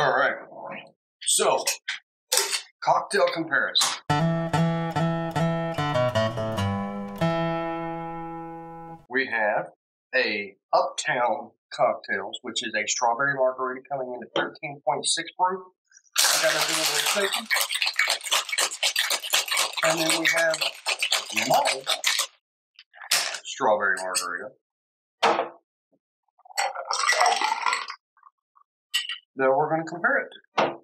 All right. So, cocktail comparison. We have a Uptown Cocktails, which is a strawberry margarita coming in at 13.6 proof. I got a station. And then we have my strawberry margarita. That we're going to compare it to.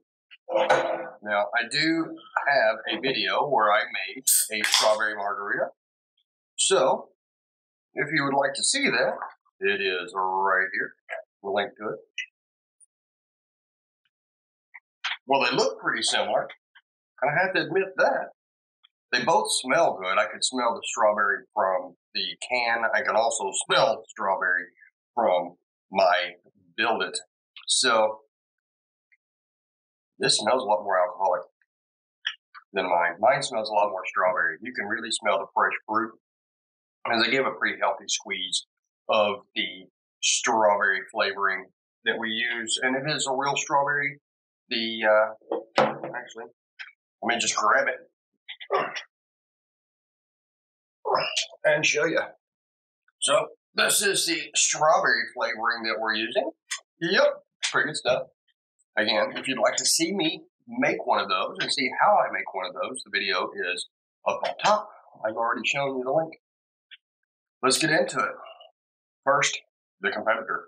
Now, I do have a video where I made a strawberry margarita. So, if you would like to see that, it is right here. We'll link to it. Well, they look pretty similar. I have to admit that. They both smell good. I could smell the strawberry from the can. I can also smell strawberry from my build it. So this smells a lot more alcoholic than mine. Mine smells a lot more strawberry. You can really smell the fresh fruit. And they give a pretty healthy squeeze of the strawberry flavoring that we use. And it is a real strawberry. The, uh, actually, let me just grab it and show you. So this is the strawberry flavoring that we're using. Yep, pretty good stuff. Again, if you'd like to see me make one of those and see how I make one of those, the video is up on top. I've already shown you the link. Let's get into it. First, the competitor.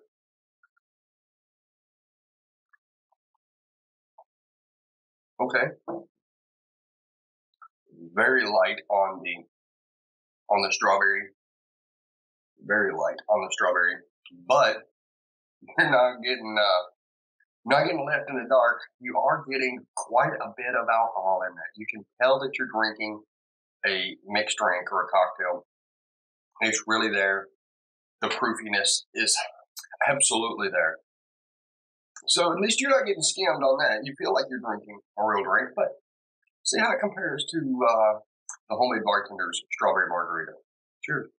Okay. Very light on the on the strawberry. Very light on the strawberry, but you're not getting uh, not getting left in the dark. You are getting quite a bit of alcohol in that. You can tell that you're drinking a mixed drink or a cocktail. It's really there. The proofiness is absolutely there. So at least you're not getting scammed on that. You feel like you're drinking a real drink, but see how it compares to uh, the homemade bartender's strawberry margarita. Cheers.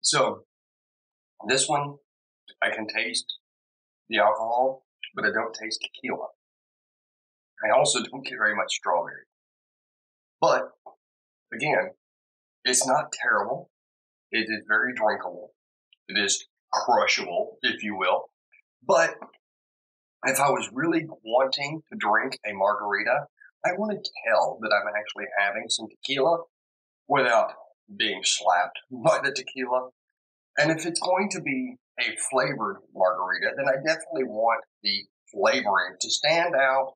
So this one, I can taste the alcohol, but I don't taste tequila. I also don't get very much strawberry. But again, it's not terrible. It is very drinkable. It is crushable, if you will. But if I was really wanting to drink a margarita, I want to tell that I'm actually having some tequila without being slapped by the tequila. And if it's going to be a flavored margarita, then I definitely want the flavoring to stand out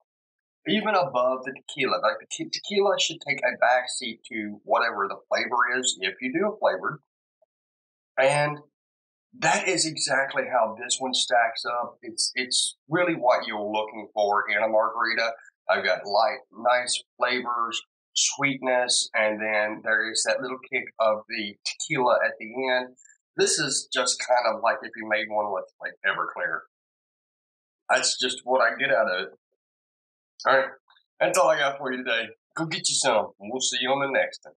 even above the tequila. Like the te- tequila should take a back seat to whatever the flavor is, if you do a flavored. And that is exactly how this one stacks up. It's it's really what you're looking for in a margarita. I've got light, nice flavors, sweetness, and then there is that little kick of the tequila at the end. This is just kind of like if you made one with like Everclear. That's just what I get out of it. All right. That's all I got for you today. Go get you some. We'll see you on the next one.